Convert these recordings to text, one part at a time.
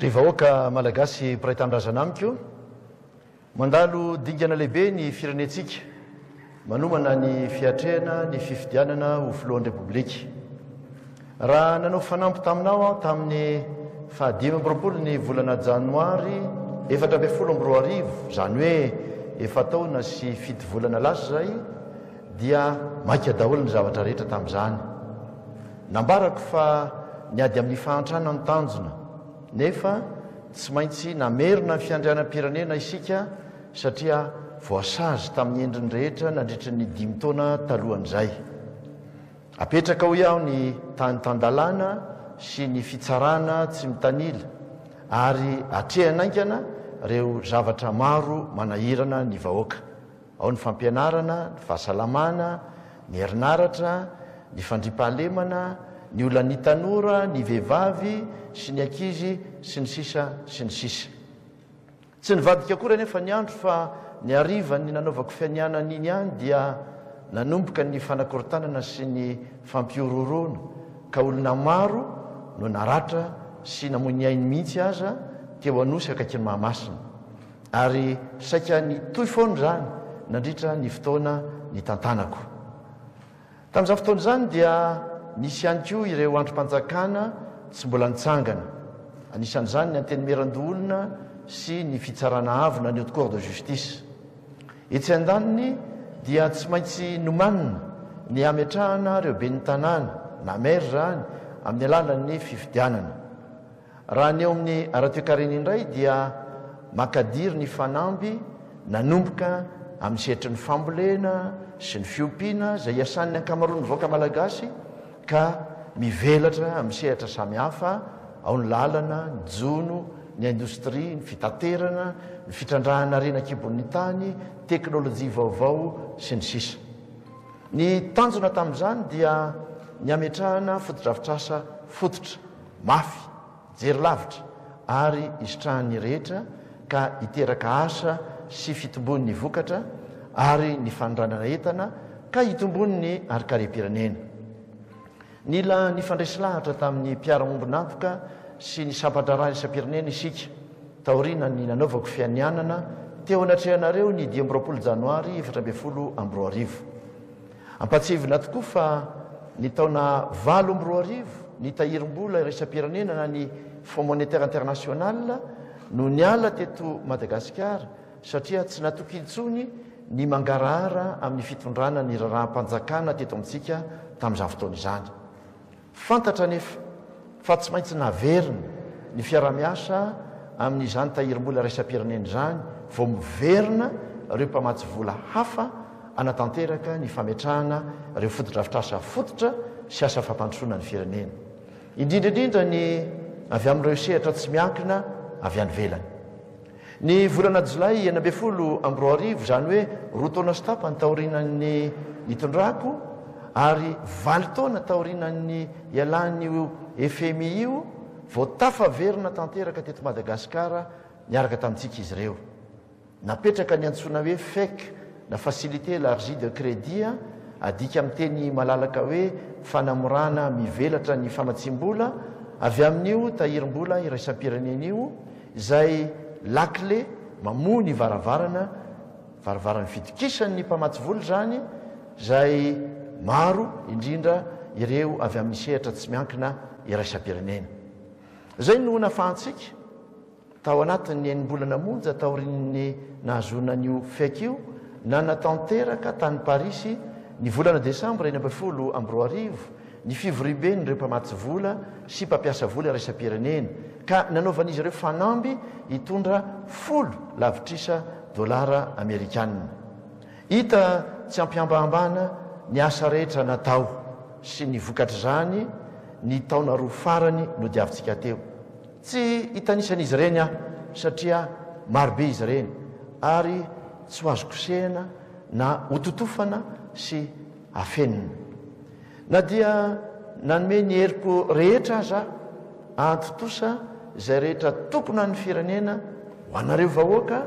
Ry vahoaka Malagasy mpiray tanindrazana amiko, mandalo dingana lehibe ny firenentsika. Manomana ny fiatrehana ny fifidianana ho filohan'ny Repoblika. Raha nanao fanamby taminao aho tamin'ny fahadimy amby roapolo ny volana Janoary efatra ambin'ny folo amby roa arivo, izany hoe efa-taona sy fito volana lasa izay, dia maika daholo ny zavatra rehetra tamin'izany. Nambarako fa ny ady amin'ny fahantrana no tanjona, nefa tsy maintsy namerina ny fiandrianam-pirenena isika, satria voasazy tamin'ny endriny rehetra nandritra ny dimy taona talohan'izay. Apetraka hoy aho ny tany tan-dalàna sy ny fitsarana tsy mitanila ary atrehina haingana ireo zavatra maro manahirana ny vahoaka, ao ny fampianarana, ny fahasalamana, ny herinaratra, ny fandriampahalemana, ny olan'ny tanora, ny vehivavy sy ny ankizy sy ny sisa sy ny sisa. Tsy nivadika akory anefa ny andro fa ny harivan'ny nanaovako fianianana iny ihany dia nanomboka ny fanakorontanana sy ny fampihorohoroana ka olona maro no naratra sy namoy ny ainy mihitsy aza teo Anosy akaikin'i Mahamasina ary saika nitohy foana izany nandritra ny fotoana nitantanako Tamin'izany fotoana izany dia nisy ihany koa ireo andrim-panjakana tsy mbola nitsangana. Anisan'izany ny Antenimierandoholona sy ny Fitsarana Avo na ny Haute Cour de Justice. Etsy andaniny dia tsy maintsy nomanina ny hametrahana ireo ben'ny tanàna na maire izany amin'ny alalan'ny fifidianana. Raha ny eo amin'ny ara-toekarena indray dia makadiry ny fanamby nanomboka amin'ny sehatry ny fambolena sy ny fiompiana izay iasan'ny ankamaroan'ny vahoaka malagasy ka mivelatra amin'ny sehatra samihafa, ao ny lalana, ny jono, ny indostria, ny fitaterana, ny fitrandrahana harena an-kibon'ny tany, teknolojia vaovao sy ny sisa Ny tanjona tamin'izany dia ny hametrahana fotodrafitrasa fototra. mafy, jery lavitra ary hisitrahan'ny rehetra ka hiteraka asa sy fitomboan'ny vokatra ary ny fanondranana entana ka hitombon'ny harikariam-pirenena. Nila nifandresy lahatra tamin'ny mpiara-ombon'antoka sy ny sampan-draharaha isam-pirenena isika taorianan'ny nanaovako fianianana teo anatrehanareo ny dimy amby roapolo janoary efatra ambin'ny folo amby roa arivo. Ampahatsiahivina tokoa fa ny taona valo amby roa arivo, ny tahirim-bola iraisam-pirenena na ny Fonds Monétaire International no niala teto Madagasikara satria tsy natoky intsony ny mangarahara amin'ny fitondrana ny raharaham-panjakana teto amintsika tamin'izany fotoana izany. Fantatra anefa fa tsy maintsy naverina ny fiaraha-miasa amin'izany tahirim-bola iraisam-pirenena izany vao miverina ireo mpamatsy vola hafa hanatanteraka ny fametrahana ireo fotodrafitrasa fototra sy asa fampandrosoana ny firenena, indrindra indrindra ny avy amin'ireo sehatra tsy miankina avy any ivelany. Ny volana jolay enina ambin'ny folo amby roa arivo, izany hoe roa taona sy tapany taorianan'ny nitondrako ary valo taona taorianan'ny ialàn'io FMI io, vao tafaverina tanteraka teto Madagasikara niaraka tamintsika izy ireo. Napetraka ny antsoina hoe fec na Facilité élargie de crédit, adika amin'ny teny malalaka hoe fanamorana mivelatra ny famatsiam-bola, avy amin'io tahirim-bola iraisam-pirenena io, Izay lakile mamoha ny varavarana, varavaran'ny fitokisan'ny mpamatsy vola izany, izay maro indrindra ireo avy amin'ny sehatra tsy miankina iraisam-pirenena. Izay no nafahantsika tao anatin'ny enim-bolana monja taorian'ny nahazoana an'io fek io, nanatanteraka tany Parisy ny volana desambra enina ambin'ny folo amby roa arivo, Ny fivoriamben'ireo mpamatsy vola sy mpampiasa vola iraisam-pirenena ka nanaovan'izy ireo fanamby hitondra folo lavitrisa dolara amerikana. Hita tsy am-pihambahambana ny asa rehetra natao sy ny vokatr'izany ny taona roa farany nodiavintsika teo. Tsy hitanisan'izy ireny aho satria marobe izy ireny ary tsy ho azo kosehina na hototofana sy Afenina. Na dia nanome ny heriko rehetra aza aho hahatontosa izay rehetra tokony an'ny firenena ho anareo vahoaka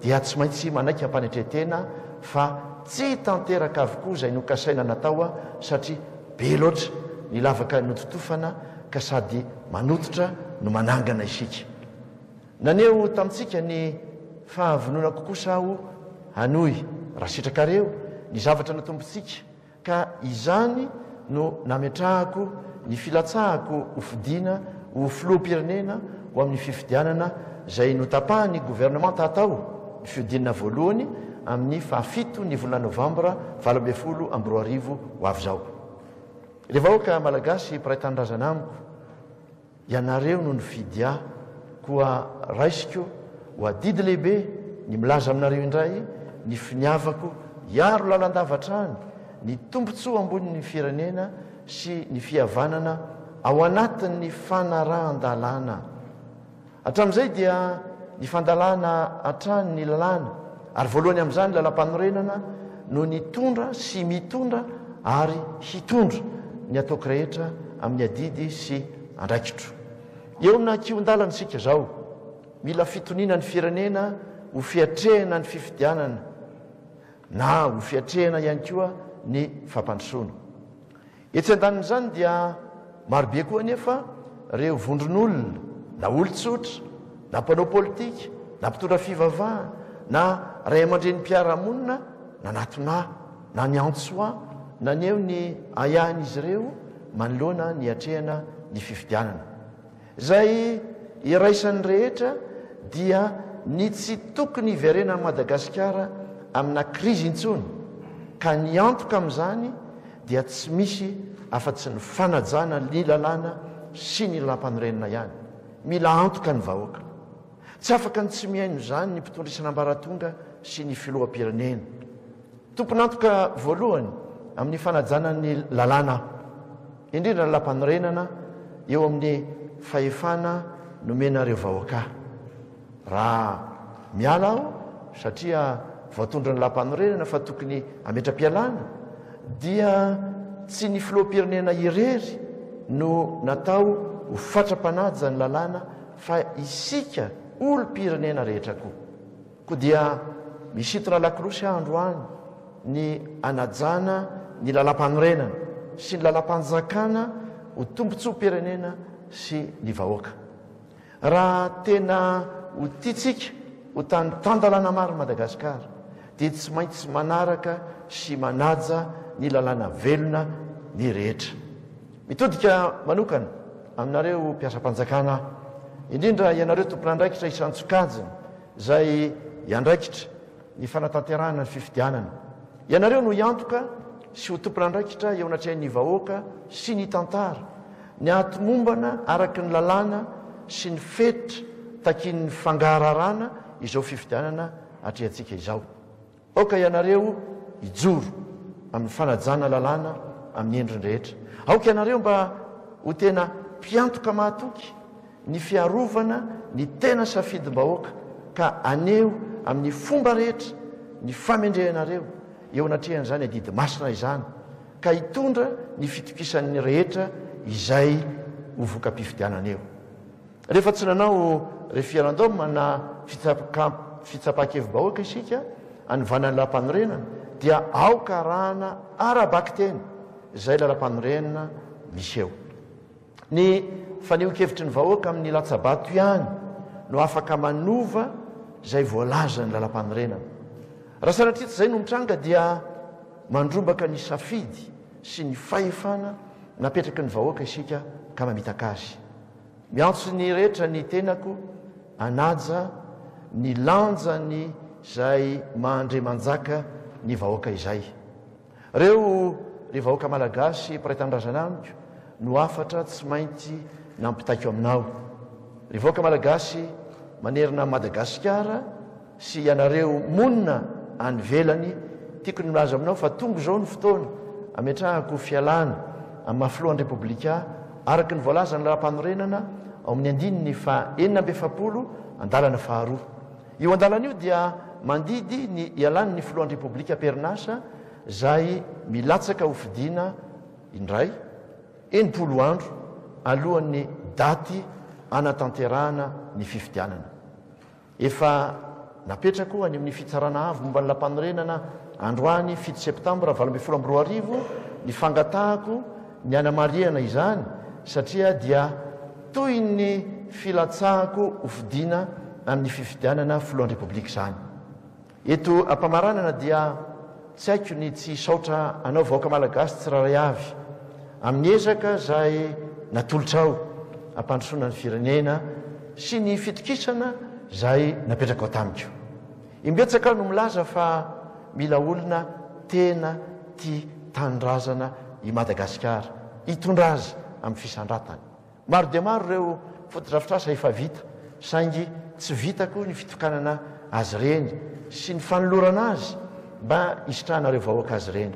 dia tsy maintsy manaiky am-panetren-tena fa tsy tanteraka avokoa izay nokasaina natao aho satria be loatra ny lavaka nototofana ka sady manototra no manangana isika. Naneho tamintsika ny fahavononako kosa aho hanohy raha sitrakareo ny zavatra natombontsika ka izany no nametrahako ny filatsahako ho fidiana ho filoham-pirenena ho amin'ny fifidianana izay notapahan'ny governemanta hatao ny fihodinana voalohany amin'ny fahafito ny volana novambra valo ambin'ny folo amby roa arivo ho avy izao. Ry vahoaka Malagasy mpiray tanindrazana amiko, Ianareo no nifidy ahy, koa raisiko ho adidy lehibe ny milaza aminareo indray ny finiavako hiaro lalandava hatrany ny tombontsoa ambonin'ny firenena sy ny fihavanana ao anatin'ny fanarahan-dalàna Hatramin'izay dia ny fandalana hatrany ny lalàna ary voalohany amin'izany ny Lalampanorenana no nitondra sy mitondra ary hitondra ny ataoko rehetra amin'ny adidy sy andraikitro. Eo amina kihon-dalana isika izao. Mila fitoniana ny firenena ho fiatrehana ny fifidianana na ho fiatrehana ihany koa ny fampandrosoana. Etsy andanin'izany dia marobe koa anefa ireo vondron'olona, na olon-tsotra, na mpanao politika, na mpitondra fivavahana, na ray aman-drenin'ny mpiara-monina nanatona ahy, na niantso ahy, naneho ny ahiahin'izy ireo manoloana ny hiatrehana ny fifidianana. Izay iraisan'ny rehetra dia ny tsy tokony hiverenan'i Madagasikara amina krizy intsony ka ny antoka amin'izany dia tsy misy afa-tsy ny fanajana ny lalàna sy ny lampanorenina ihany. Mila antoka ny vahoaka. Tsy afaka ny tsy mihaino izany ny mpitondra isan'ambaratonga sy ny filoham-pirenena. Tompon'antoka voalohany amin'ny fanajana ny lalàna aho, indrindra ny lampanorenana eo amin'ny fahefana nomena ireo vahoaka aho. Raha miala aho satria voatondron'ny lampanorenana fa tokony hametra-pialana, dia tsy ny filoham-pirenena irery no natao ho fatra-mpanaja ny lalàna fa isika olom-pirenena rehetra koa. Koa dia misintona lakolosy aho androany ny hanajana ny Lalampanorenana sy ny Lalampanjakana ho tombontsoam-pirenena sy ny vahoaka. Raha tena ho tiantsika ho tany tan-dalàna marina i Madagasikara dia tsy maintsy manaraka sy manaja ny lalàna velona ny rehetra. Mitodika manokana aminareo mpiasam-panjakana aho, indrindra ianareo tompon'andraikitra isan-tsokajiny izay hiandraikitra ny fanatanterahana ny fifidianana. Ianareo no hiantoka sy ho tompon'andraikitra eo anatrehan'ny vahoaka sy ny tantara, ny ahatomombana araka ny lalàna sy ny fetra takian'ny fangaraharana izao fifidianana atrehantsika izao. Aoka ianareo hijoro amin'ny fanajana lalàna amin'ny endriny rehetra. Aoka ianareo mba ho tena mpiantoka mahatoky ny fiarovana ny tena safidim-bahoaka ka haneho amin'ny fomba rehetra ny famendrehanareo eo anatrehan'izany adidy masina izany ka hitondra ny fitokisan'ny rehetra izay ho voka-pifidianana eo. Rehefa tsy nanao referendum na fitsapan-kevi-bahoaka isika hanovana ny lalam-panorenana dia aoka arahana ara-bakiteny izay lalam-panorenana misy eo. Ny fanehoan-kevitry ny vahoaka amin'ny latsa-bato ihany no afaka manova izay voalazan'ny lalam-panorenana. Raha sanatria tsy izay no mitranga dia mandrombaka ny safidy sy ny fahefana napetraky ny vahoaka isika ka mamitaka azy. Miantso ny rehetra ny tenako hanaja ny lanjany izay maha Andriamanjaka ny vahoaka izay. Reo ry vahoaka Malagasy mpiray tanindrazana amiko no hafatra tsy maintsy nampitaiko aminao. Ry vahoaka Malagasy manerana Madagasikara, sy ianareo monina any ivelany, tiako ny milaza aminao fa tonga izao ny fotoana ametrahako fialana amin'ny maha filohan'ny Repoblika araka ny voalazan'ny Lalàmpanorenana ao amin'ny andininy faha enina amby efapolo andalana faharoa. Io andalana io dia mandidy ny ialan'ny filohan'ny Repoblika am-perinasa izay milatsaka ho fidiana indray enimpolo andro alohan'ny daty hanatanterahana ny fifidianana. Efa napetrako any amin'ny Fitsarana Avo momba ny Lampanorenana androany fito septambra valo ambin'ny folo amby roa arivo ny fangatahako ny hanamarihana izany satria dia toy ny filatsahako hofidiana amin'ny fifidianana Filohan'ny Repoblika izany. Eto ampamaranana dia tsy haiko ny tsy hisaotra anao vahoaka malagasy tsirairay avy amin'ny ezaka izay natolotrao hampandrosoana ny firenena sy ny fitokisana izay napetrakao tamiko. Imbetsaka aho no milaza fa mila olona tena tia tanindrazana i Madagasikara hitondra azy amin'ny fisandratany. Maro dia maro ireo fotodrafitrasa efa vita saingy tsy vita koa ny fitokanana azy ireny sy ny fanolorana azy mba hisitrahana ireo vahoaka azy ireny.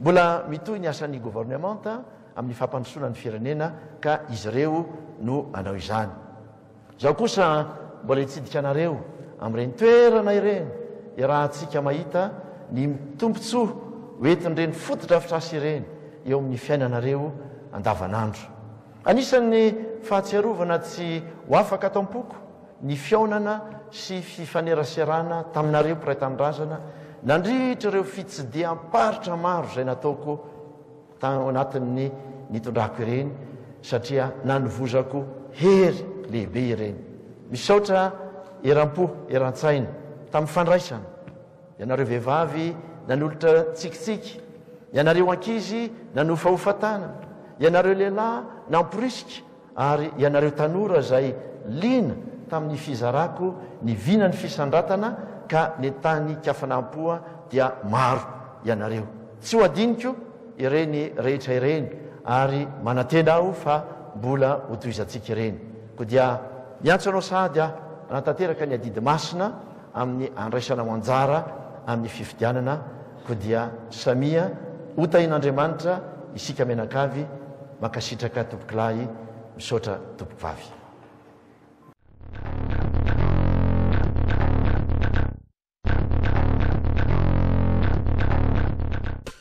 Mbola mitohy ny asan'ny governemanta amin'ny fampandrosoana ny firenena ka izy ireo no hanao izany. Izaho kosa mbola hitsidika anareo amin'ireny toerana ireny iarahantsika mahita ny tombontsoa ho entin'ireny fotodrafitrasa ireny eo amin'ny fiainanareo andavanandro. Anisan'ny fahatsiarovana tsy ho afaka ato am-poko ny fihaonana sy fifaneraserana taminareo mpiray tanindrazana nandritra ireo fitsidiham-paritra maro izay nataoko tao anatin'ny nitondrako ireny satria nanovozako hery lehibe ireny. Misaotra eram-po, eran-tsaina tamin'ny fandraisana. Ianareo vehivavy nanolotra tsikitsiky, ianareo ankizy nanofahofa tanana, ianareo lehilahy namporisika Ary ianareo tanora izay liana tamin'ny fizarako ny vinan'ny fisandratana ka nentahin'ny kafanam-poa dia maro ianareo. Tsy ho adinoko ireny rehetra ireny ary manantena aho fa mbola ho tohizantsika ireny. Koa dia miantso anao sahady aho hanatanteraka ny adidy masina amin'ny handraisanao anjara amin'ny fifidianana. Koa dia samia ho tahin'Andriamanitra isika mianakavy mankasitraka tompokolahy misaotra tompokovavy.